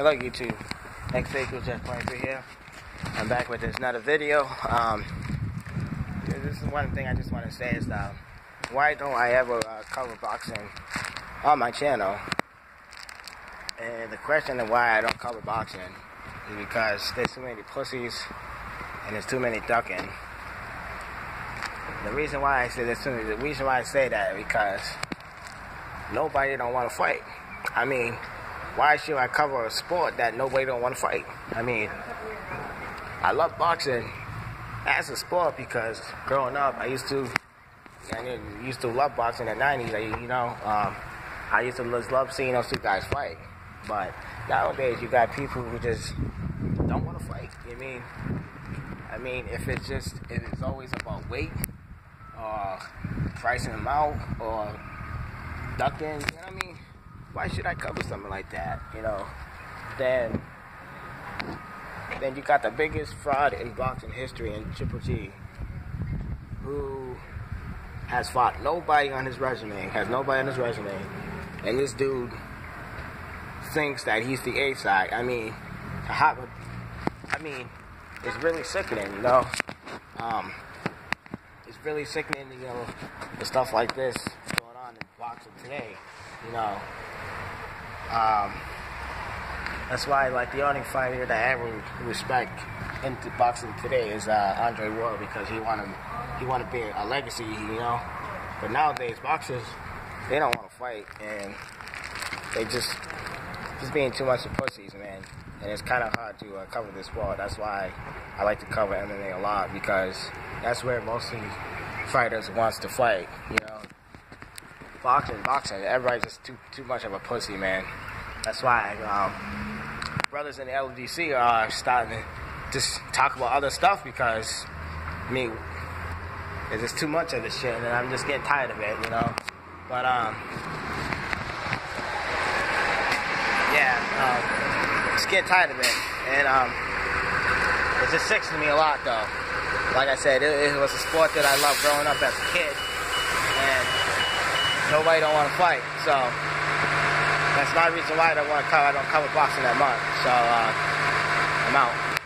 Hello YouTube, Next Jeff 23 here. I'm back with another video. Um, this is one thing I just want to say is uh, why don't I ever uh, cover boxing on my channel? And the question of why I don't cover boxing is because there's too many pussies and there's too many ducking. The reason why I say this, the reason why I say that because nobody don't want to fight. I mean, why should I cover a sport that nobody don't want to fight? I mean, I love boxing as a sport because growing up, I used to, I used to love boxing in the 90s. I, you know, um, I used to love seeing those two guys fight. But nowadays, you got people who just don't want to fight. You mean? I mean, if it's just, if it's always about weight, or pricing them out, or ducking, you know what I mean? Why should I cover something like that? You know, then then you got the biggest fraud in boxing history in Triple G, who has fought nobody on his resume, has nobody on his resume, and this dude thinks that he's the A side. I mean, to a, I mean, it's really sickening, you know. Um, it's really sickening, you know, the stuff like this on in boxing today, you know. Um, that's why, like, the only fighter that I ever respect in boxing today is uh, Andre Ward because he want to he want to be a legacy, you know. But nowadays, boxers they don't want to fight and they just just being too much of pussies, man. And it's kind of hard to uh, cover this sport. That's why I like to cover MMA a lot because that's where mostly fighters wants to fight, you know boxing, boxing. Everybody's just too too much of a pussy, man. That's why um, brothers in the LDC are starting to just talk about other stuff because I mean, it's just too much of this shit, and I'm just getting tired of it, you know. But um, yeah, um, just getting tired of it, and um, it just sicks me a lot, though. Like I said, it, it was a sport that I loved growing up as a kid, nobody don't want to fight. So that's not the reason why I don't want to cover. I don't cover boxing that much. So uh, I'm out.